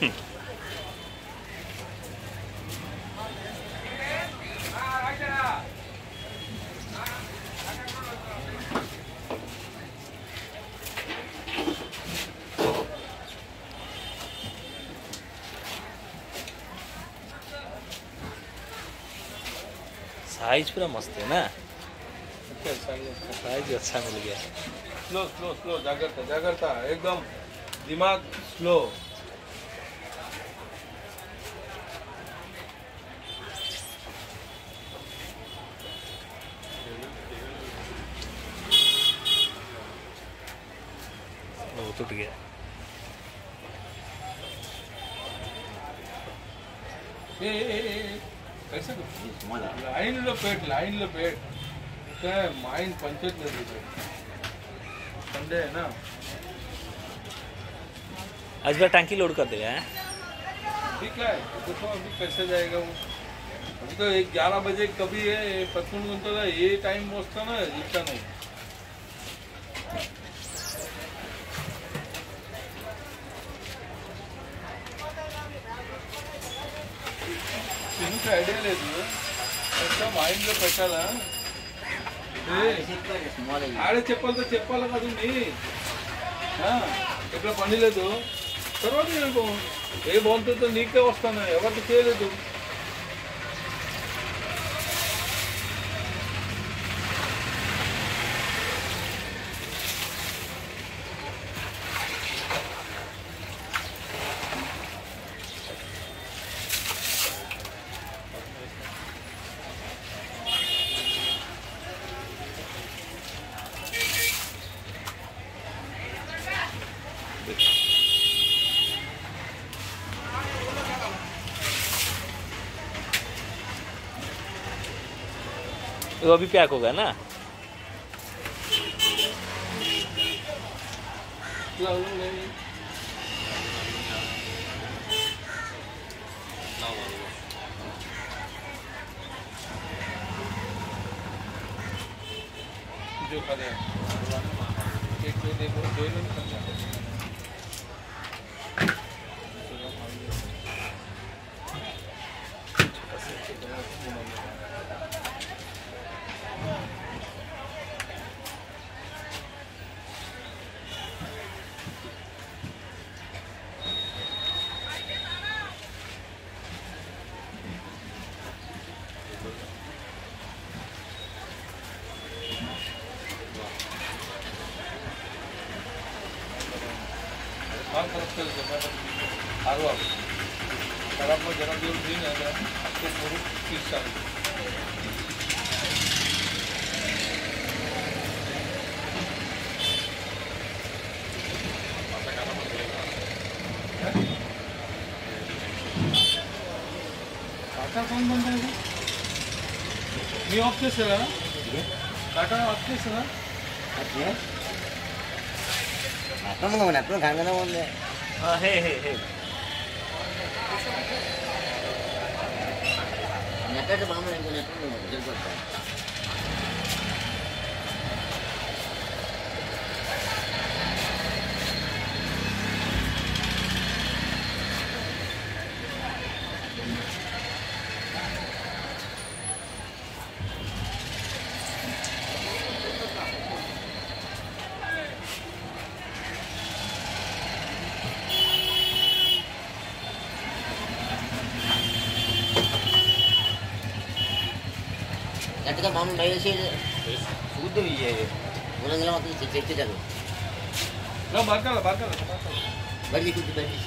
Hmm. Size पूरा मस्त है ना? साइज़ अच्छा, अच्छा मिल गया। स्लो स्लो स्लो जागरता जागरता एकदम दिमाग स्लो टूट गया। ए, ए, ए, ए। कैसे లైన్లో పెట్టు లైన్లో పెట్టు ఇంకా మైండ్ పంచట్లేదు ఇది संडे है ना आज बार टंकी लोड कर देगा हैं? ठीक है देखो अभी कैसे जाएगा वो अभी तो एक ग्यारह बजे कभी है पचपन घंटे का ये टाइम पहुँचता ना इतना नहीं దీనికి ఐడియా లేదు. మొత్తం ఇంట్లో పెట్టాలా? ఏ, ఆడే చెప్పాలి చెప్పాలి కదండి ఆ, పని లేదు. తర్వాత నేను ఏ బాగుంటుందో నీకే వస్తాను ఎవరికి చేయలేదు. वो अभी पैक होगा ना? जो देखो માલ પરત કર્યું છે મેં બધું સારું આપ્યું ખરાબનો જન્મદિવસ જઈને આખું પૂરું ફીસ ચાલ્યું टाटा कौन बनता है ये ऑफ़िस है ना टाटा ऑफ़िस है ना かもなくなもんで。あ、へえへえへえ。中でバムレンコになったのも全然。නැතික මම මේසිය සුද්ධ වියේ මොනගලම අපි චෙක් කරමු නෝ බර්ගල බර්ගල බර්ගල වැඩි කුටි බැරි